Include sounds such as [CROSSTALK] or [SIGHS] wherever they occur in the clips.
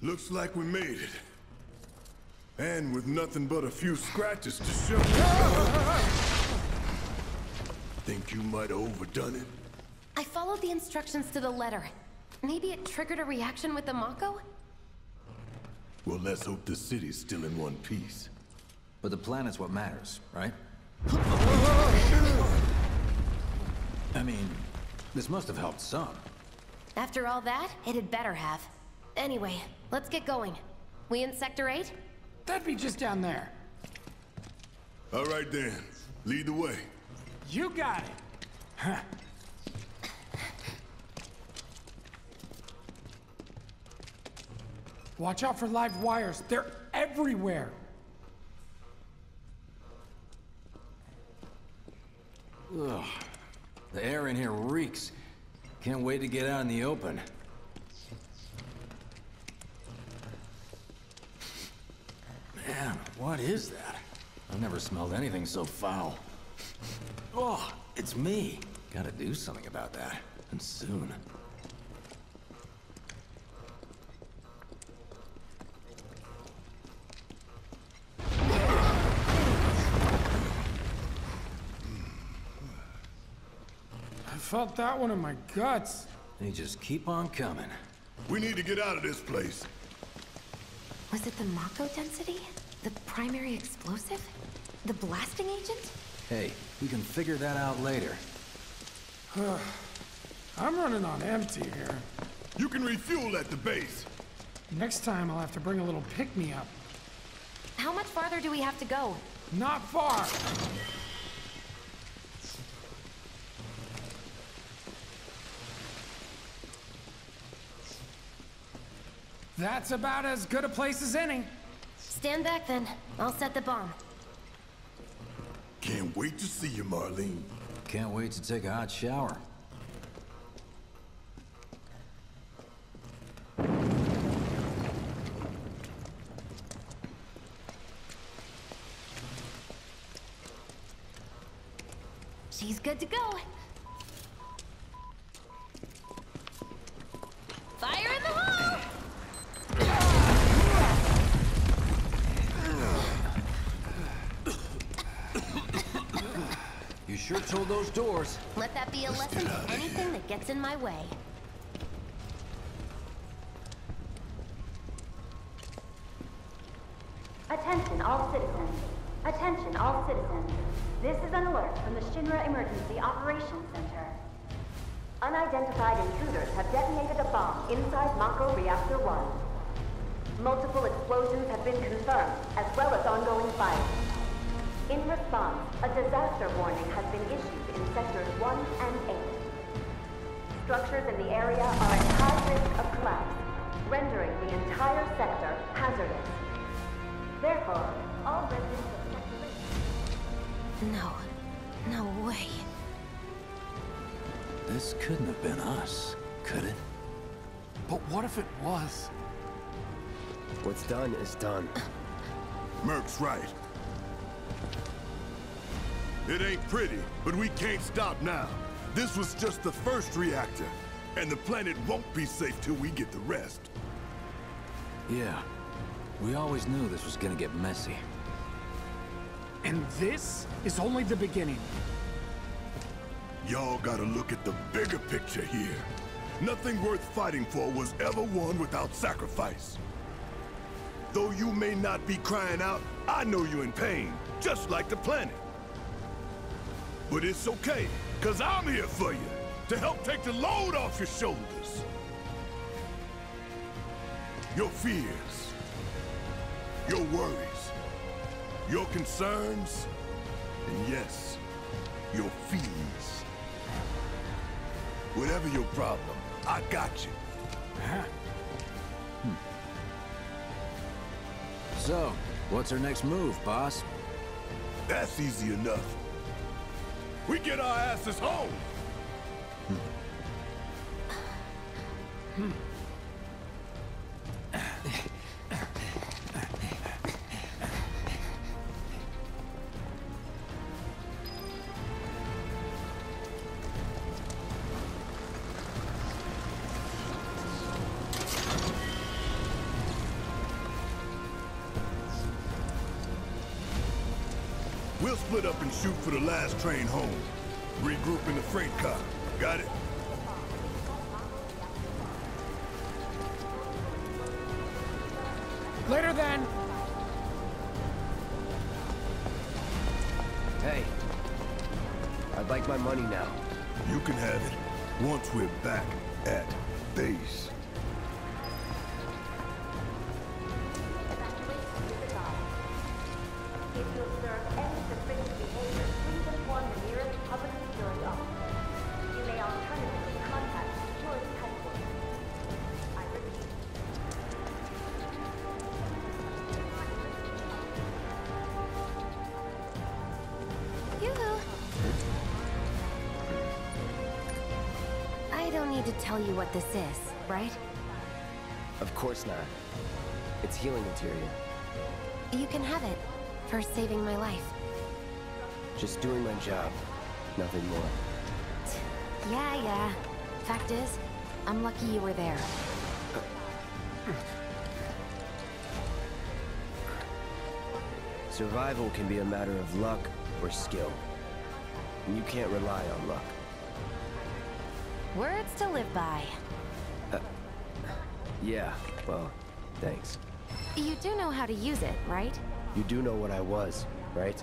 Looks like we made it. And with nothing but a few scratches to show. [LAUGHS] Think you might have overdone it? I followed the instructions to the letter. Maybe it triggered a reaction with the Mako? Well, let's hope the city's still in one piece. But the planet's what matters, right? I mean, this must have helped some. After all that, it had better have. Anyway, let's get going. We in Sector 8? That'd be just down there. All right then. Lead the way. You got it. Huh. Watch out for live wires. They're everywhere. Ugh. The air in here reeks. Can't wait to get out in the open. Man, what is that? I've never smelled anything so foul. Oh, it's me. Gotta do something about that. And soon. I felt that one in my guts. They just keep on coming. We need to get out of this place. Was it the Mako density? The primary explosive? The blasting agent? Hey, we can figure that out later. [SIGHS] I'm running on empty here. You can refuel at the base. Next time I'll have to bring a little pick-me-up. How much farther do we have to go? Not far. That's about as good a place as any. Stand back then. I'll set the bomb. Can't wait to see you, Marlene. Can't wait to take a hot shower. Be a lesson to anything that gets in my way. Attention all citizens. Attention all citizens. This is an alert from the Shinra Emergency Operations Center. Unidentified intruders have detonated a bomb inside Mako Reactor 1. Multiple explosions have been confirmed, as well as ongoing fire. In response, a disaster warning has been issued in Sectors 1 and 8. Structures in the area are at high risk of collapse, rendering the entire sector hazardous. Therefore, all residents of Sector 8 No. No way. This couldn't have been us, could it? But what if it was? What's done is done. Merc's right. It ain't pretty, but we can't stop now. This was just the first reactor, and the planet won't be safe till we get the rest. Yeah. We always knew this was gonna get messy. And this is only the beginning. Y'all gotta look at the bigger picture here. Nothing worth fighting for was ever won without sacrifice. Though you may not be crying out, I know you're in pain, just like the planet. But it's okay, cause I'm here for you, to help take the load off your shoulders. Your fears, your worries, your concerns, and yes, your feelings. Whatever your problem, I got you. Hmm. So, what's our next move, boss? That's easy enough. We get our asses home! We'll split up and shoot for the last train home. Regroup in the freight car. Got it? Need to tell you what this is, right? Of course not. It's healing material. You can have it for saving my life. Just doing my job. Nothing more. Yeah, yeah. Fact is, I'm lucky you were there. Survival can be a matter of luck or skill. And you can't rely on luck. Words to live by. Uh, yeah, well, thanks. You do know how to use it, right? You do know what I was, right?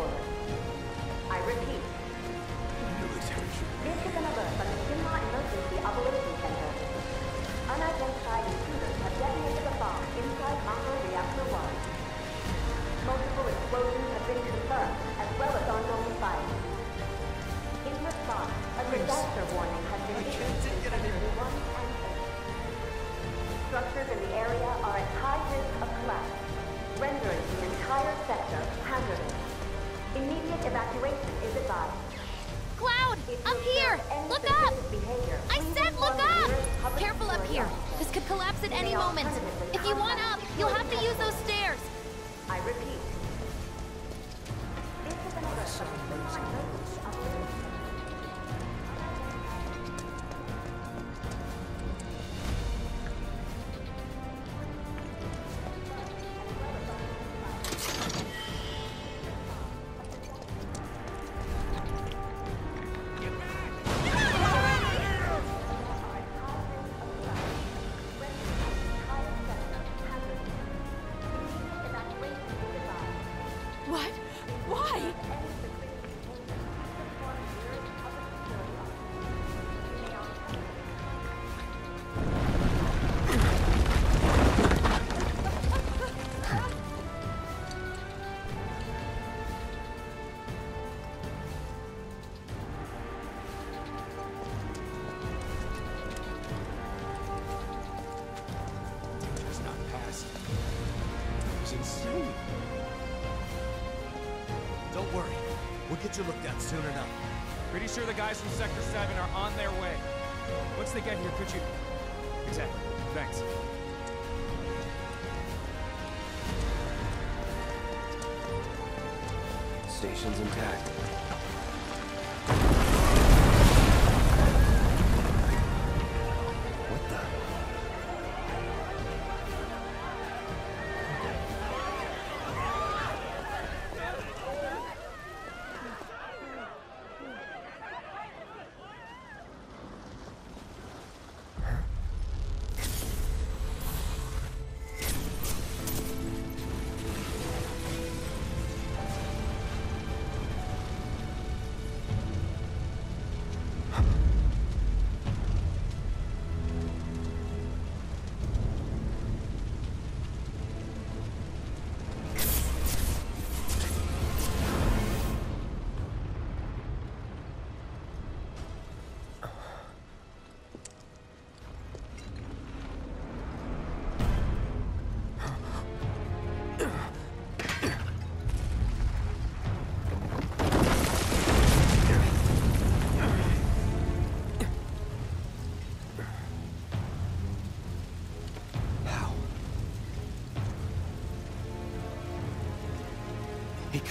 get you looked at soon enough. Pretty sure the guys from Sector 7 are on their way. Once they get here, could you... Exactly. Thanks. Station's intact.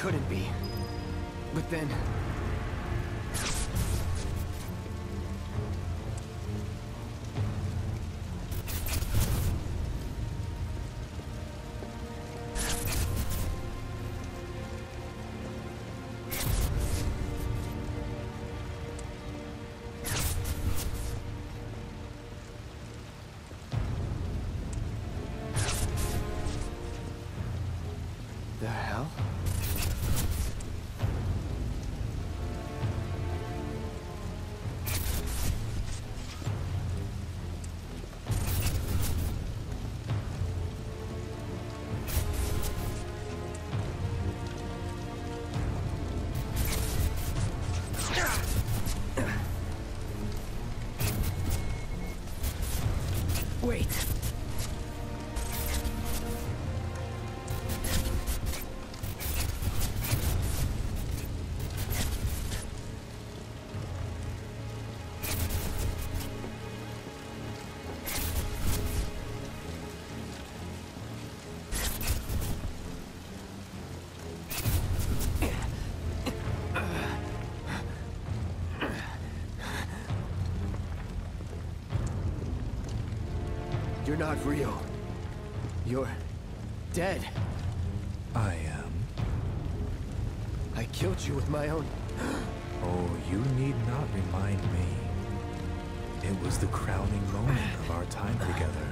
Couldn't be. But then... You're not real. You're dead. I am. I killed you with my own... [GASPS] Oh, you need not remind me. It was the crowning moment of our time together.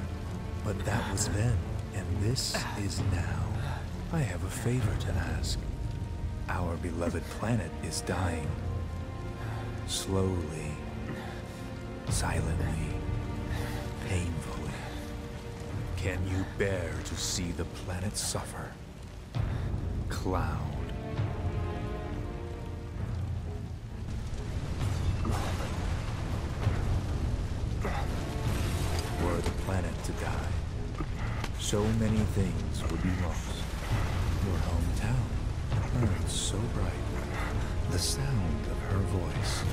But that was then, and this is now. I have a favor to ask. Our beloved planet is dying. Slowly. Silently. Can you bear to see the planet suffer? Cloud. Were the planet to die, so many things would be lost. Your hometown, Earth so bright, the sound of her voice,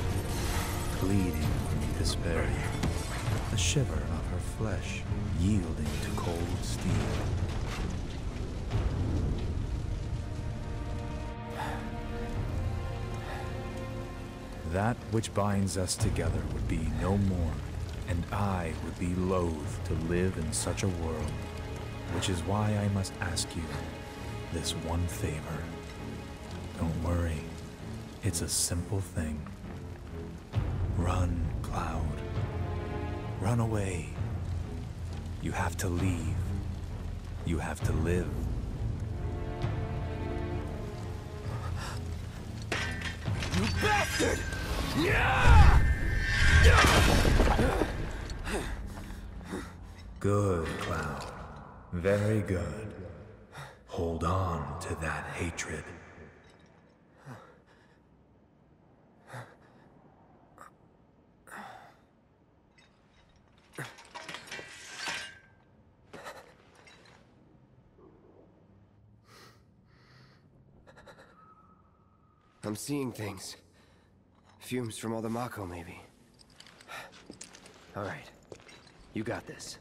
pleading beneath despairing, the shiver of her flesh yielding to cold steel. That which binds us together would be no more, and I would be loath to live in such a world, which is why I must ask you this one favor. Don't worry, it's a simple thing. Run, Cloud. Run away. You have to leave. You have to live. You bastard! Yeah! Good, Cloud. Very good. Hold on to that hatred. I'm seeing things. Fumes from all the Mako, maybe. All right. You got this.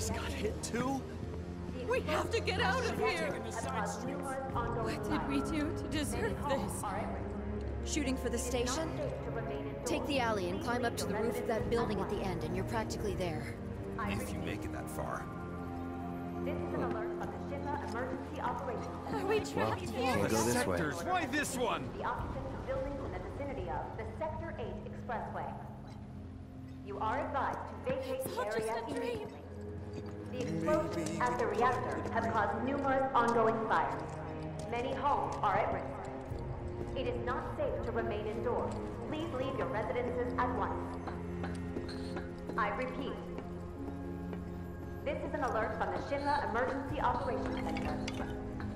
This place got hit too? We have to get out of here! What did we do to deserve this? Shooting for the station? Take the alley and climb up to the roof of that building at the end, and you're practically there. If you make it that far. This is an alert from the Shinra Emergency Operations Center. Are we trapped here? Can't go this way. Sectors, why this one? The occupants of buildings in the vicinity of the Sector 8 Expressway. You are advised to vacate the area immediately. The explosions at the reactor have caused numerous ongoing fires. Many homes are at risk. It is not safe to remain indoors. Please leave your residences at once. I repeat. This is an alert from the Shinra Emergency Operations Center.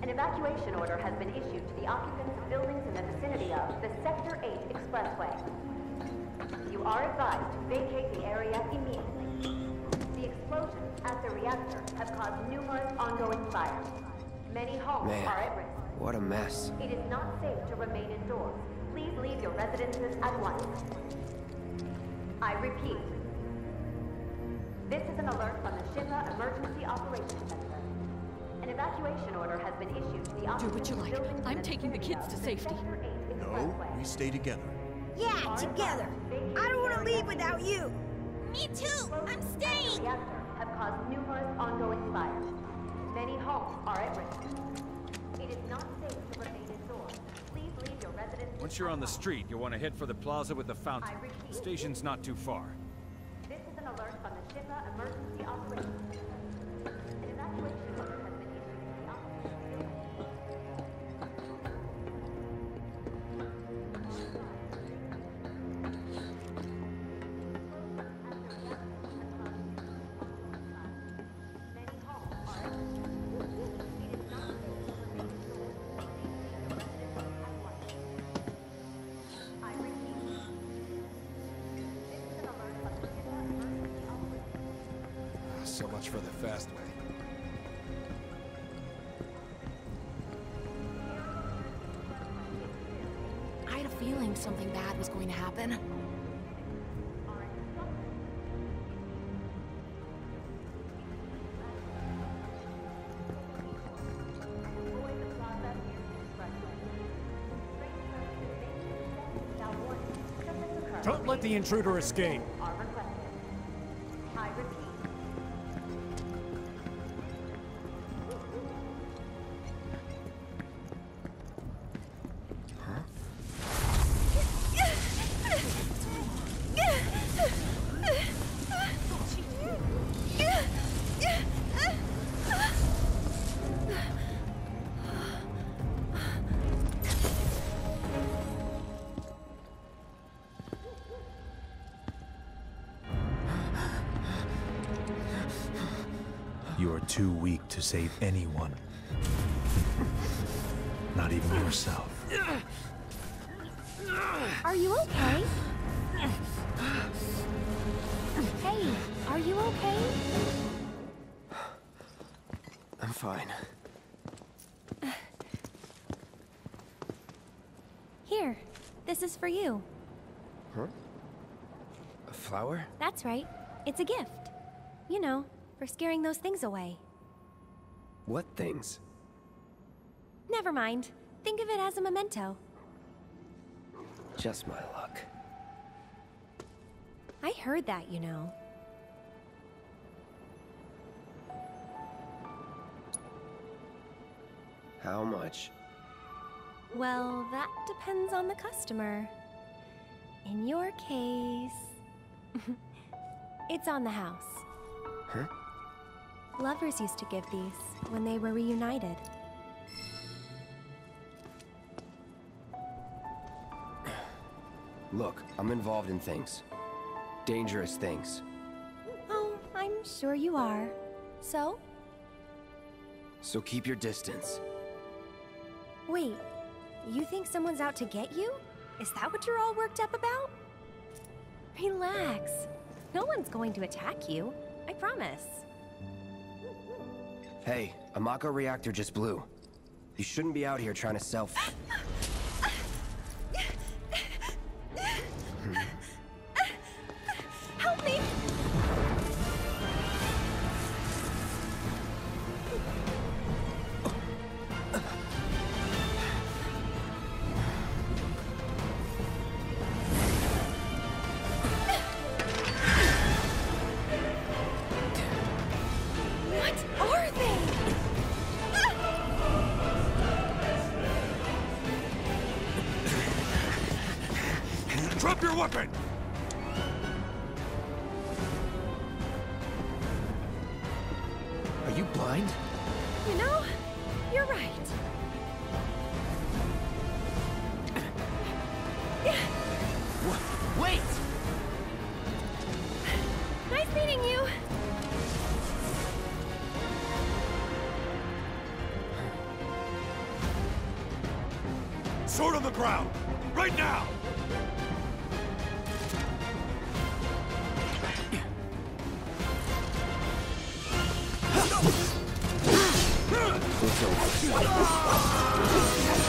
An evacuation order has been issued to the occupants of buildings in the vicinity of the Sector 8 Expressway. You are advised to vacate the area immediately. The explosions at the reactor have caused numerous ongoing fires. Many homes Man, are at risk. what a mess. It is not safe to remain indoors. Please leave your residences at once. I repeat. This is an alert from the Shinra Emergency Operations Center. An evacuation order has been issued to the Do what you like. I'm the taking the kids to safety. No, we stay together. Yeah, together. I don't want to leave without you. Me too. I'm staying. Caused numerous ongoing fires. Many homes are at risk. It is not safe to remain indoors. Please leave your residences. Once you're on the street, you'll want to head for the plaza with the fountain. I repeat. The station's not too far. This is an alert from the Shinra Emergency Operations Don't let the intruder escape. Too weak to save anyone. Not even yourself. Are you okay? Hey, are you okay? I'm fine. Here, this is for you. Huh? A flower? That's right. It's a gift. You know, for scaring those things away. What things? Never mind. Think of it as a memento. Just my luck. I heard that, you know. How much? Well, that depends on the customer. In your case, [LAUGHS] it's on the house. Huh? Lovers used to give these when they were reunited. Look, I'm involved in things. Dangerous things. Oh, I'm sure you are. So? So keep your distance. Wait, you think someone's out to get you? Is that what you're all worked up about? Relax. No one's going to attack you. I promise. Hey, a Mako reactor just blew. You shouldn't be out here trying to self. Let's go.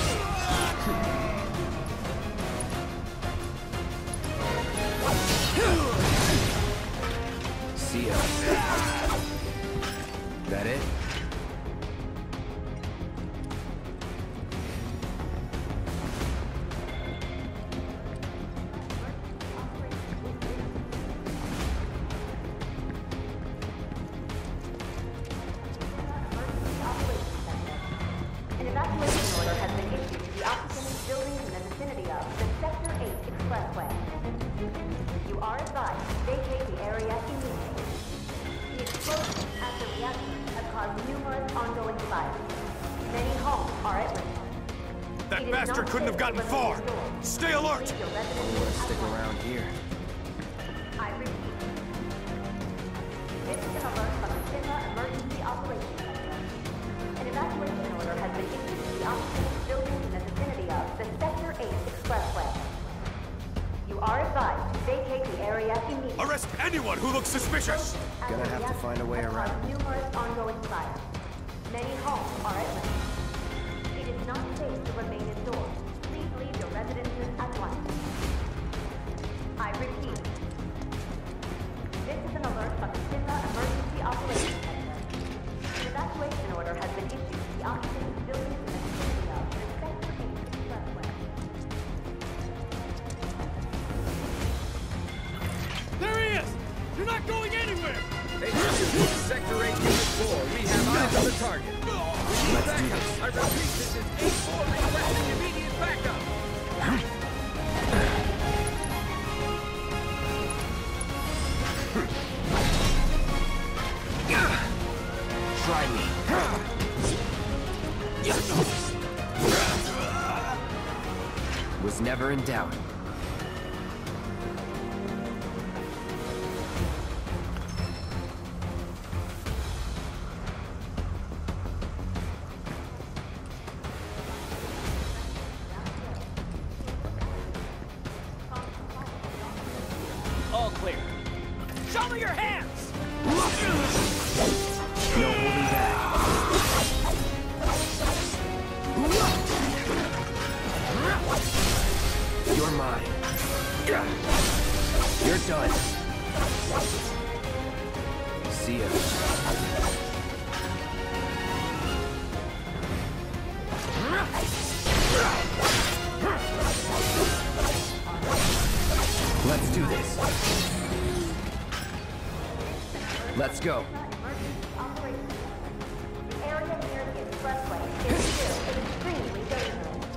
is extremely dangerous.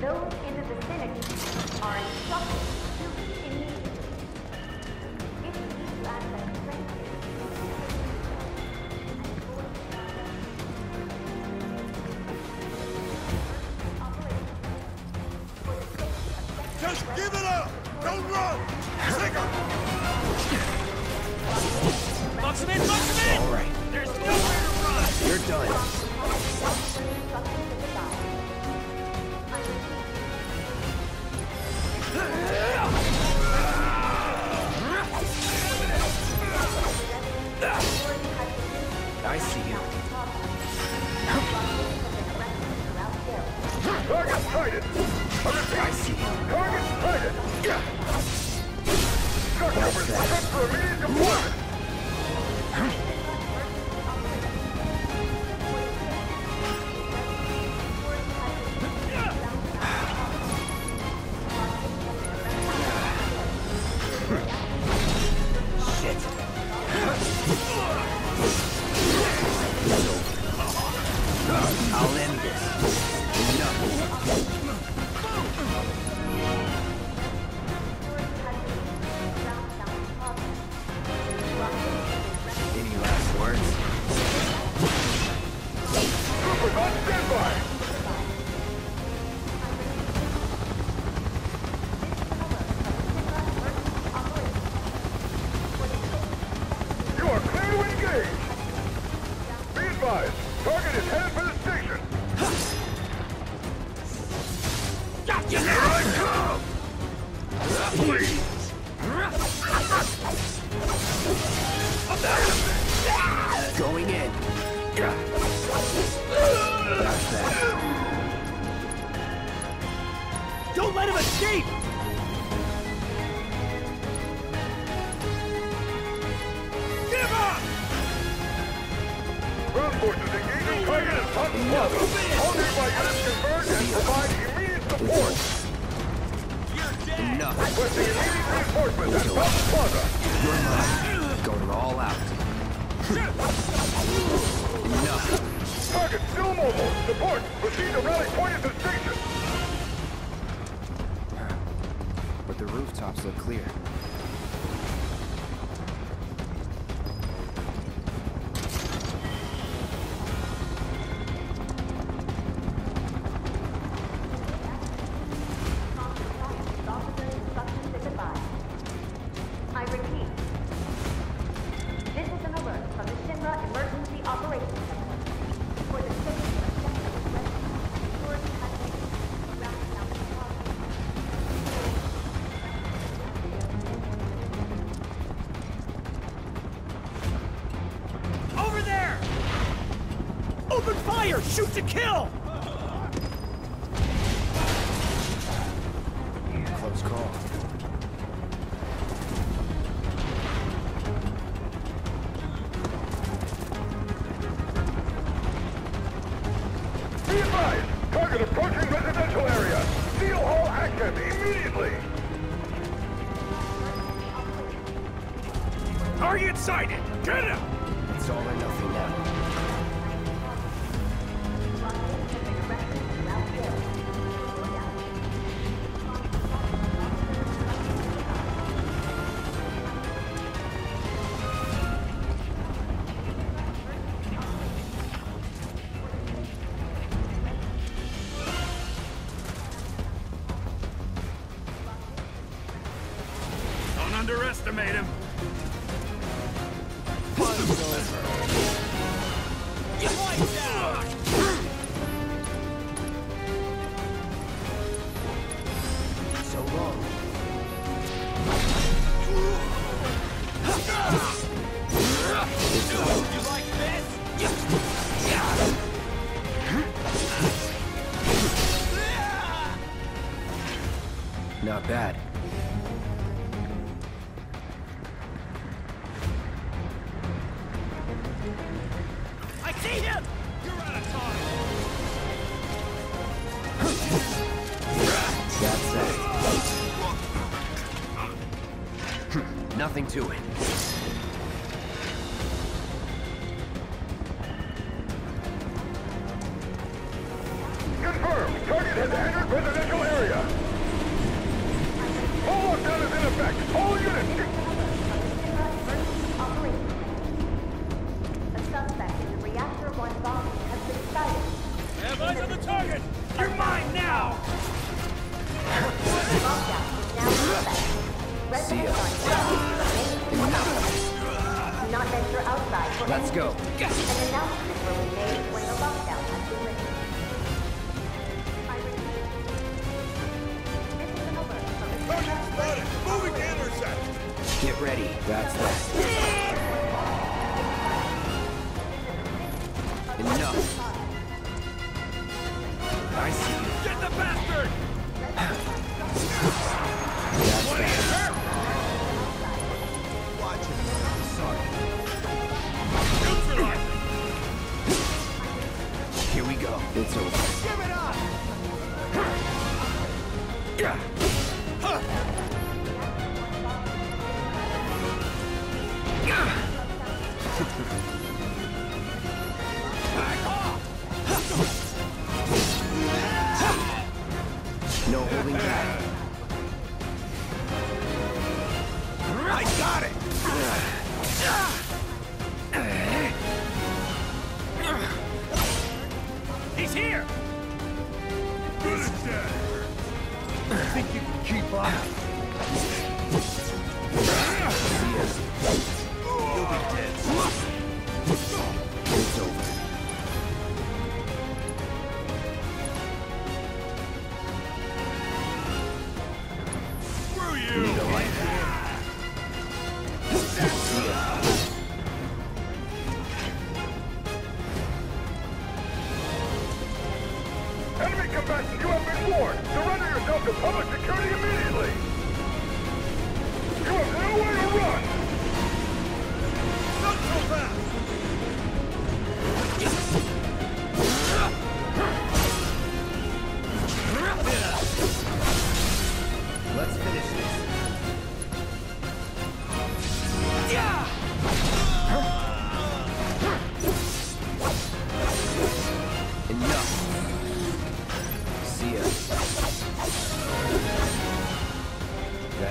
Those in the vicinity are instructed Reaper on standby! Shoot to kill! Not bad. [LAUGHS] No holding back. I got it! block.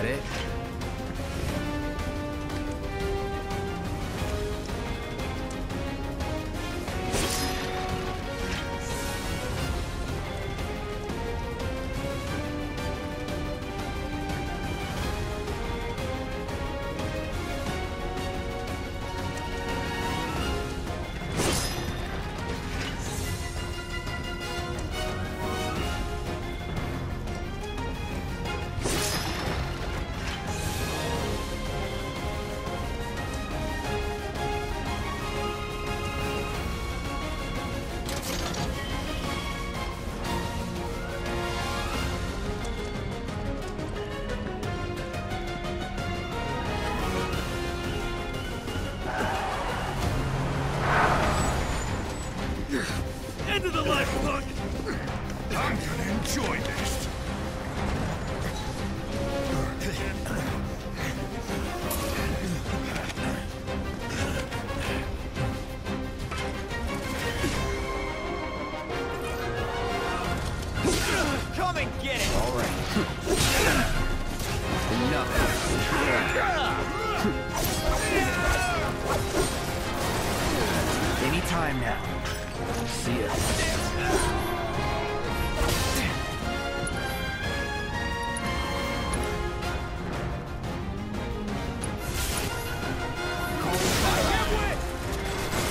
It?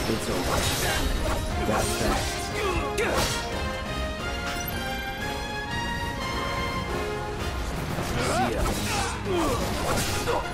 It's over. That's that. See ya.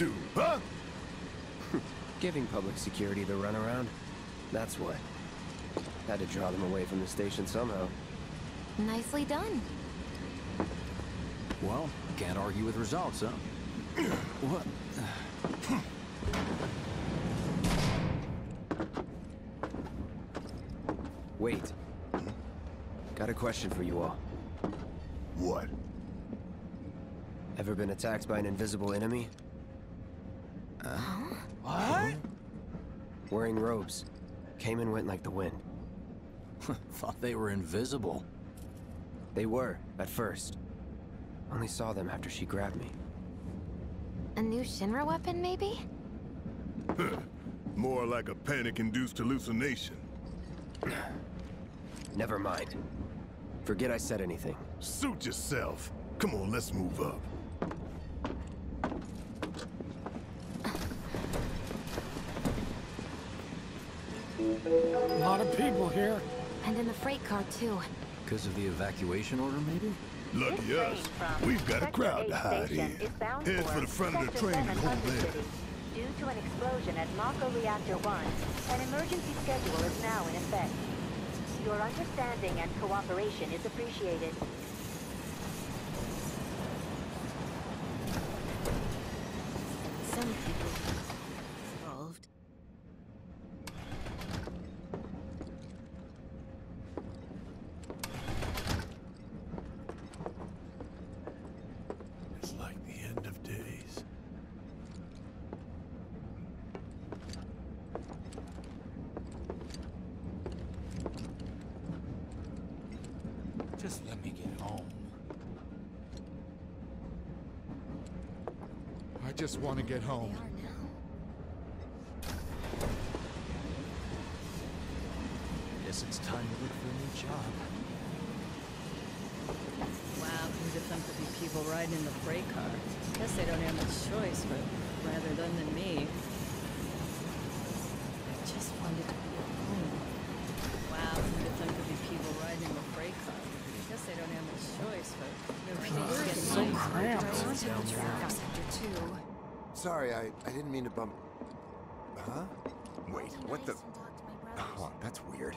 To, huh? Giving public security the runaround. That's what. Had to draw them away from the station somehow. Nicely done. Well, can't argue with results, huh? [CLEARS THROAT] what? [SIGHS] Wait. Got a question for you all. What? Ever been attacked by an invisible enemy? What? Wearing robes. Came and went like the wind. [LAUGHS] Thought they were invisible. They were, at first. Only saw them after she grabbed me. A new Shinra weapon, maybe? [LAUGHS] More like a panic-induced hallucination. [CLEARS THROAT] Never mind. Forget I said anything. Suit yourself. Come on, let's move up. People here. And in the freight car, too. Because of the evacuation order, maybe? Lucky us. We've got a crowd to hide in. Head for the front of the train and hold there. Due to an explosion at Mako Reactor 1, an emergency schedule is now in effect. Your understanding and cooperation is appreciated. Some people involved. It's like the end of days. Just let me get home. I just want to get home. Guess it's time to look for a new job. Wow, who'd have thunk there'd be people riding in the freight car? Guess they don't have much choice, but rather them than me. I just wanted to be at home. Wow, who'd have thunk there'd be people riding in the freight car? Guess they don't have much choice, but everything's getting so nicer. cramped. Sector 2. Sorry, I, I didn't mean to bump... Huh? Wait, what the... Oh, that's weird.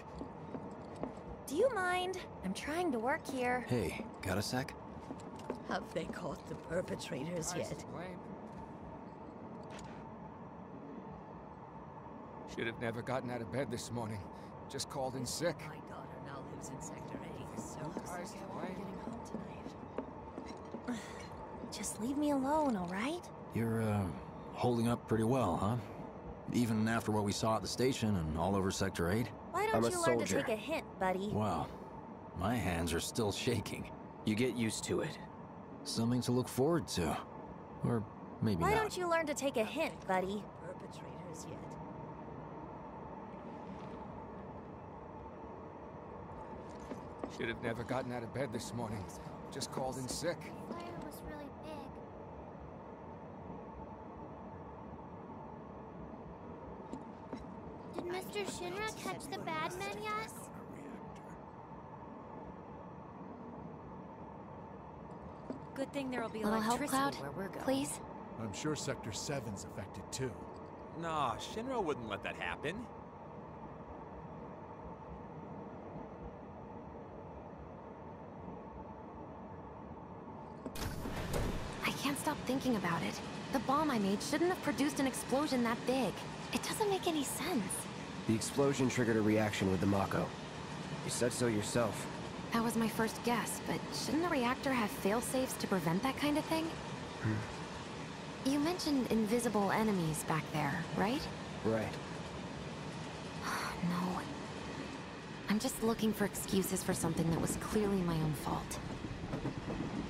Do you mind? I'm trying to work here. Hey, got a sec? Have they caught the perpetrators yet? Should have never gotten out of bed this morning. Just called in sick. My daughter now lives in Sector 8, so I'm getting home tonight. Just leave me alone, all right? You're, uh, holding up pretty well, huh? Even after what we saw at the station and all over Sector 8? Why don't I'm a you learn to take a hint, buddy? Well, My hands are still shaking. You get used to it. Something to look forward to. Or maybe Why not. don't you learn to take a hint, buddy? perpetrators yet. Should have never gotten out of bed this morning. Just called in sick. fire was really big. Did Mr. Shinra catch the bad men yet? Good thing there'll be Little help, electricity Cloud? where we're going. Please? I'm sure Sector 7's affected too. Nah, Shinra wouldn't let that happen. I can't stop thinking about it. The bomb I made shouldn't have produced an explosion that big. It doesn't make any sense. The explosion triggered a reaction with the Mako. You said so yourself. That was my first guess, but shouldn't the reactor have fail-safes to prevent that kind of thing? Hmm. You mentioned invisible enemies back there, right? Right. [SIGHS] No. I'm just looking for excuses for something that was clearly my own fault. [SIGHS]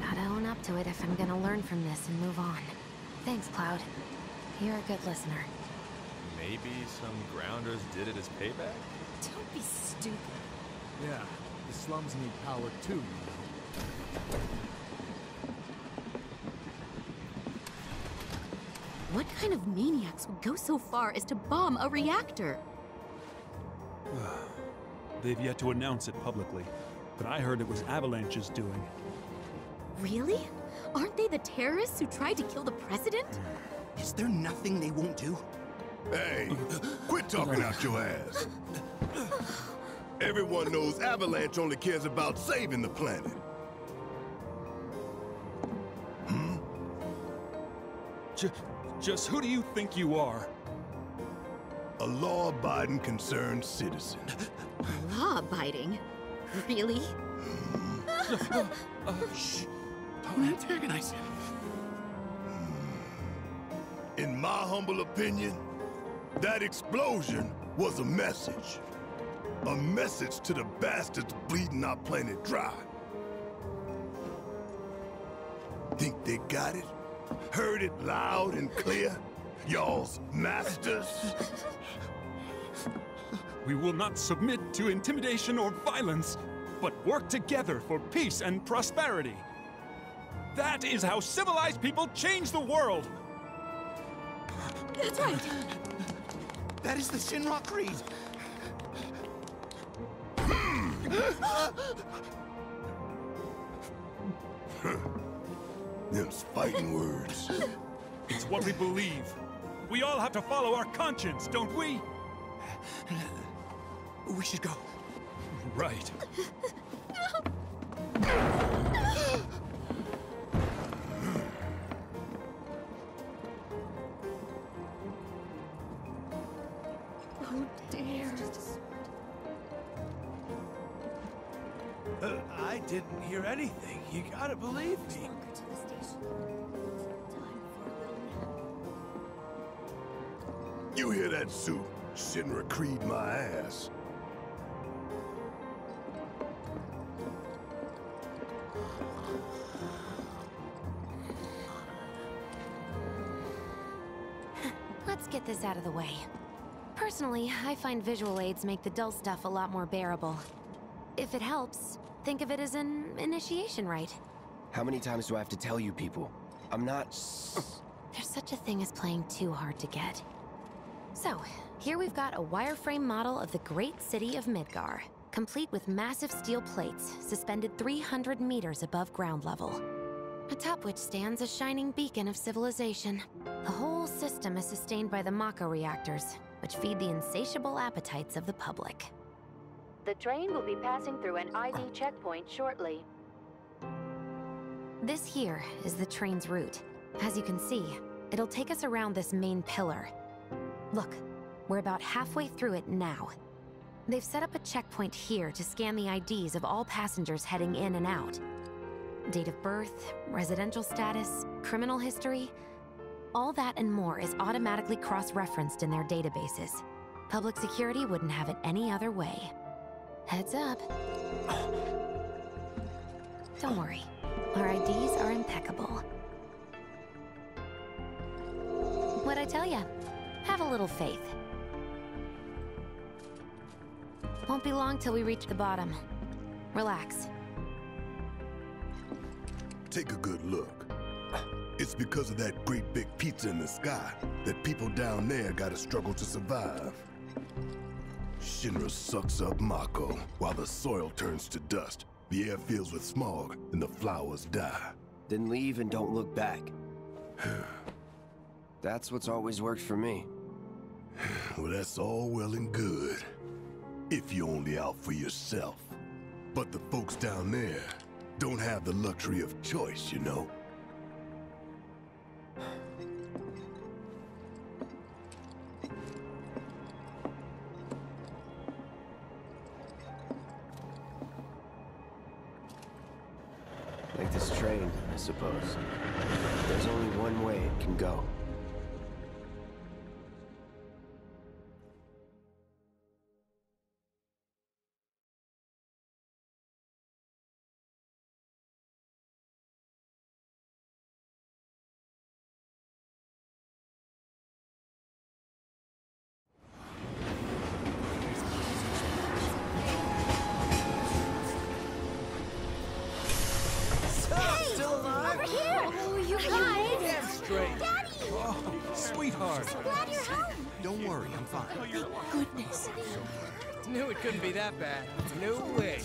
Gotta own up to it if I'm gonna learn from this and move on. Thanks, Cloud. You're a good listener. Maybe some grounders did it as payback? Don't be stupid. Yeah, the slums need power too, you know. What kind of maniacs would go so far as to bomb a reactor? [SIGHS] They've yet to announce it publicly, but I heard it was Avalanche's doing. Really? Aren't they the terrorists who tried to kill the president? Is there nothing they won't do? Hey, quit talking out your ass. Everyone knows Avalanche only cares about saving the planet. Hmm? Just, just who do you think you are? A law-abiding concerned citizen. Law-abiding? Really? [LAUGHS] Shh. Don't antagonize him. In my humble opinion, that explosion was a message. A message to the bastards bleeding our planet dry. Think they got it? Heard it loud and clear? Y'all's masters? We will not submit to intimidation or violence, but work together for peace and prosperity. That is how civilized people change the world! That's right. That is the Shinra Creed. [LAUGHS] Them's fighting words. It's what we believe. We all have to follow our conscience, don't we? We should go. Right. [LAUGHS] didn't hear anything. You gotta believe me. You hear that, Sue? Shinra Creed my ass. Let's get this out of the way. Personally, I find visual aids make the dull stuff a lot more bearable. If it helps, think of it as an initiation rite. How many times do I have to tell you people? I'm not... There's such a thing as playing too hard to get. So, here we've got a wireframe model of the great city of Midgar, complete with massive steel plates suspended 300 meters above ground level. Atop which stands a shining beacon of civilization. The whole system is sustained by the Mako reactors, which feed the insatiable appetites of the public. The train will be passing through an ID checkpoint shortly. This here is the train's route. As you can see, it'll take us around this main pillar. Look, we're about halfway through it now. They've set up a checkpoint here to scan the IDs of all passengers heading in and out. Date of birth, residential status, criminal history, all that and more is automatically cross-referenced in their databases. Public security wouldn't have it any other way. Heads up. Don't worry, our IDs are impeccable. What'd I tell ya? Have a little faith. Won't be long till we reach the bottom. Relax. Take a good look. It's because of that great big pizza in the sky that people down there gotta struggle to survive. Shinra sucks up Mako while the soil turns to dust, the air fills with smog, and the flowers die. Then leave and don't look back. [SIGHS] That's what's always worked for me. [SIGHS] Well, that's all well and good. If you're only out for yourself. But the folks down there don't have the luxury of choice, you know? Suppose. There's only one way it can go. That bad. No way.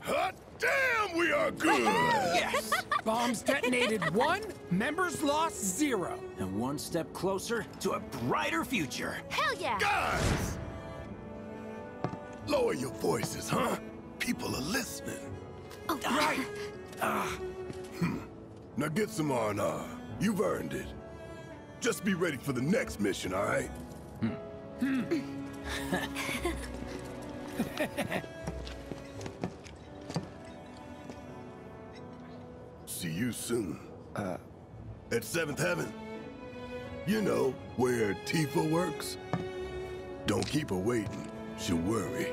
Hot damn, we are good! yes! Bombs detonated one, members lost zero. And one step closer to a brighter future. Hell yeah! Guys! Lower your voices, huh? People are listening. Oh, right. Ah. Hmm. Now get some R&R. You've earned it. Just be ready for the next mission, all right? [LAUGHS] See you soon. Uh, at Seventh Heaven. You know, where Tifa works. Don't keep her waiting. She'll worry.